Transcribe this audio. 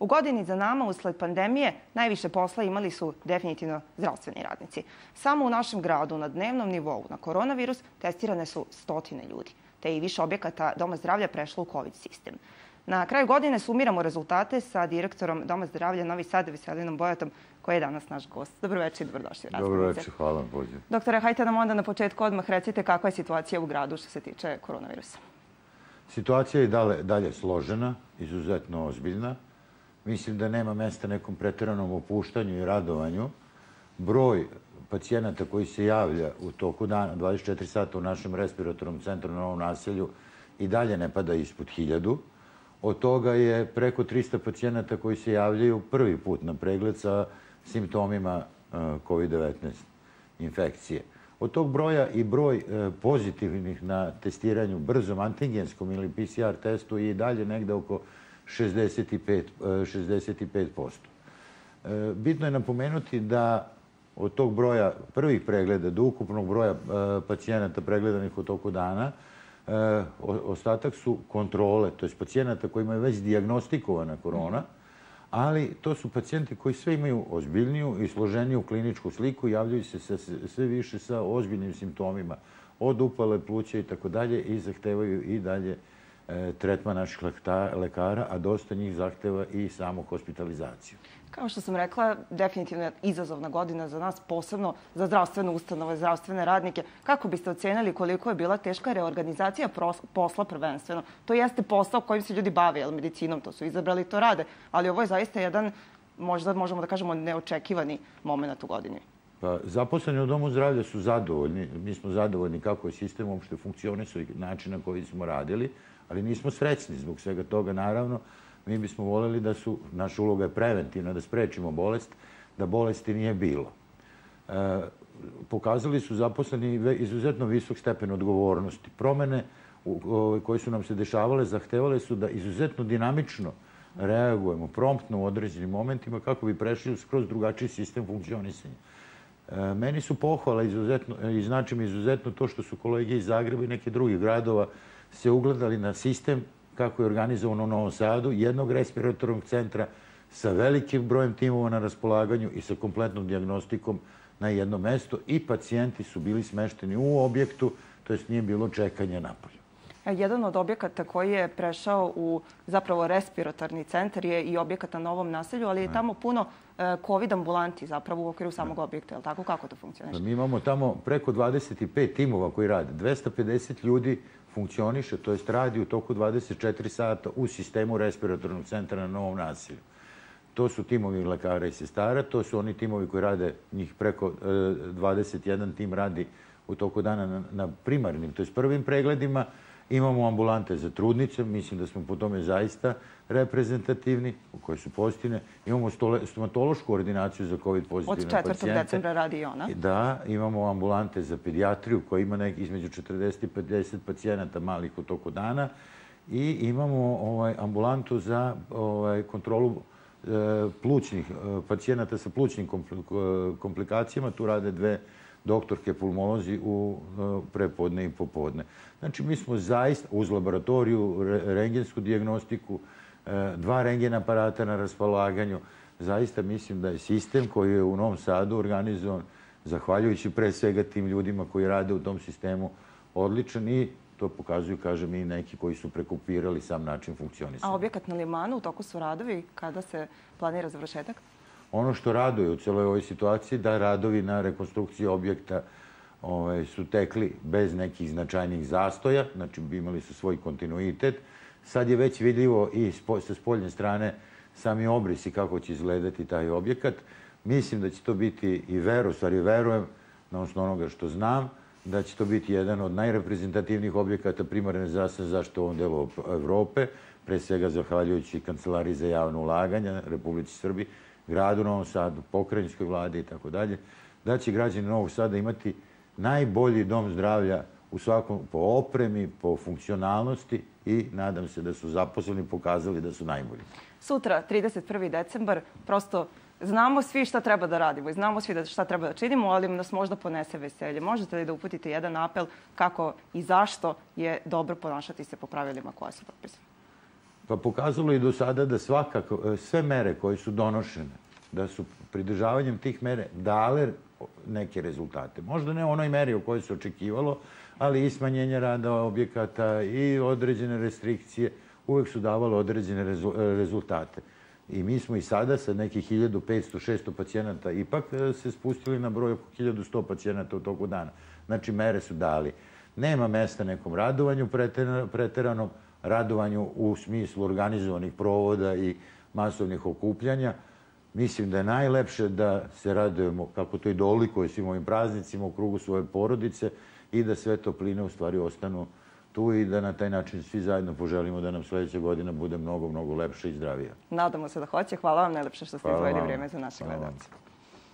U godini za nama, usled pandemije, najviše posla imali su definitivno zdravstveni radnici. Samo u našem gradu na dnevnom nivou na koronavirus testirane su stotine ljudi, te i više objekata Doma zdravlja prešlo u COVID sistem. Na kraju godine sumiramo rezultate sa direktorom Doma zdravlja Novi Sad, Veselinom Bojatom, koji je danas naš gost. Dobroveče i dobrodošli u Dobro večer, hvala Bođe. Doktore, hajte nam onda na početku odmah recite kakva je situacija u gradu što se tiče koronavirusa. Situacija je dalje, dalje složena, izuzetno ozbiljna. Mislim da nema mesta nekom preteranom opuštanju i radovanju. Broj pacijenata koji se javlja u toku dana, 24 sata u našem respiratornom centru na ovom naselju, i dalje ne pada ispod hiljadu. Od toga je preko 300 pacijenata koji se javljaju prvi put na pregled sa simptomima e, COVID-19 infekcije. Od tog broja i broj e, pozitivnih na testiranju brzom antigenskom ili PCR testu je i dalje negde oko 65, 65%. E, bitno je napomenuti da od tog broja prvih pregleda do ukupnog broja pacijenata pregledanih u toku dana E, ostatak su kontrole, to je pacijenata koji imaju već diagnostikovana korona, ali to su pacijenti koji sve imaju ozbiljniju i složeniju kliničku sliku, javljaju se sve više sa ozbiljnim simptomima, od upale pluća i tako dalje i zahtevaju i dalje e, tretman naših lekara, a dosta njih zahteva i samo hospitalizaciju. Kao što sam rekla, definitivno je izazovna godina za nas, posebno za zdravstvene ustanove, zdravstvene radnike. Kako biste ocenili koliko je bila teška reorganizacija posla prvenstveno? To jeste posao kojim se ljudi bave, jel, medicinom, to su izabrali, to rade, ali ovo je zaista jedan, možda možemo da kažemo, neočekivani moment u godini. Pa, zaposleni u Domu zdravlja su zadovoljni. Mi smo zadovoljni kako je sistem uopšte funkcionisao i način na koji smo radili, ali nismo srećni zbog svega toga, naravno mi bismo voljeli da su, naša uloga je preventivna, da sprečimo bolest, da bolesti nije bilo. E, pokazali su zaposleni izuzetno visok stepen odgovornosti. Promene koje su nam se dešavale zahtevale su da izuzetno dinamično reagujemo promptno u određenim momentima kako bi prešli skroz drugačiji sistem funkcionisanja. E, meni su pohvala izuzetno, i značim izuzetno to što su kolege iz Zagreba i neke drugih gradova se ugledali na sistem kako je organizovano u Novom Sadu, jednog respiratornog centra sa velikim brojem timova na raspolaganju i sa kompletnom diagnostikom na jedno mesto i pacijenti su bili smešteni u objektu, to jest nije bilo čekanja napolju. E, jedan od objekata koji je prešao u zapravo respiratorni centar je i objekat na Novom naselju, ali je tamo puno e, COVID ambulanti zapravo u okviru samog objekta, je li tako? Kako to funkcioniše? Pa mi imamo tamo preko 25 timova koji rade, 250 ljudi funkcioniše, to jest radi u toku 24 sata u sistemu respiratornog centra na Novom nasilju. To su timovi lekara i sestara, to su oni timovi koji rade, njih preko 21 e, tim radi u toku dana na, na primarnim, to jest prvim pregledima, Imamo ambulante za trudnice, mislim da smo po tome zaista reprezentativni, koje su pozitivne. Imamo stomatološku ordinaciju za COVID pozitivne pacijente. Od 4. decembra radi i ona. Da, imamo ambulante za pedijatriju koja ima nek, između 40 i 50 pacijenata malih u toku dana i imamo ovaj, ambulantu za ovaj, kontrolu e, plućnih, e, pacijenata sa plućnim komplikacijama. Tu rade dve doktorke pulmolozi u e, prepodne i popodne. Znači, mi smo zaista uz laboratoriju, rengensku diagnostiku, e, dva rengen aparata na raspolaganju, zaista mislim da je sistem koji je u Novom Sadu organizovan, zahvaljujući pre svega tim ljudima koji rade u tom sistemu, odličan i to pokazuju, kažem, i neki koji su prekupirali sam način funkcionisanja. A objekat na Limanu, u toku su radovi, kada se planira završetak? Ono što raduje u celoj ovoj situaciji da radovi na rekonstrukciji objekta ovaj, su tekli bez nekih značajnih zastoja, znači imali su svoj kontinuitet. Sad je već vidljivo i sa spoljne strane sami obrisi kako će izgledati taj objekat. Mislim da će to biti i veru, stvari verujem, na osnovu onoga što znam, da će to biti jedan od najreprezentativnijih objekata primarne zdravstvene zaštite u ovom delu Evrope, pre svega zahvaljujući Kancelariji za javno ulaganje Republici Srbiji, gradu Novom Sadu, pokrajinskoj vladi i tako dalje, da će građani Novog Sada imati najbolji dom zdravlja u svakom, po opremi, po funkcionalnosti i nadam se da su zaposleni pokazali da su najbolji. Sutra, 31. decembar, prosto znamo svi šta treba da radimo i znamo svi da šta treba da činimo, ali nas možda ponese veselje. Možete li da uputite jedan apel kako i zašto je dobro ponašati se po pravilima koja su propisane? Pa pokazalo i do sada da svakako, sve mere koje su donošene, da su pridržavanjem tih mere dale neke rezultate. Možda ne onoj meri u kojoj se očekivalo, ali i smanjenje rada objekata i određene restrikcije uvek su davale određene rezultate. I mi smo i sada sa nekih 1500-600 pacijenata ipak e, se spustili na broj oko 1100 pacijenata u toku dana. Znači, mere su dali. Nema mesta nekom radovanju preteranom, radovanju u smislu organizovanih provoda i masovnih okupljanja. Mislim da je najlepše da se radujemo, kako to i dolikuje svim ovim praznicima u krugu svoje porodice i da sve topline u stvari ostanu tu i da na taj način svi zajedno poželimo da nam sledeća godina bude mnogo, mnogo lepša i zdravija. Nadamo se da hoće. Hvala vam najlepše što ste izvojili vrijeme za naše gledalce.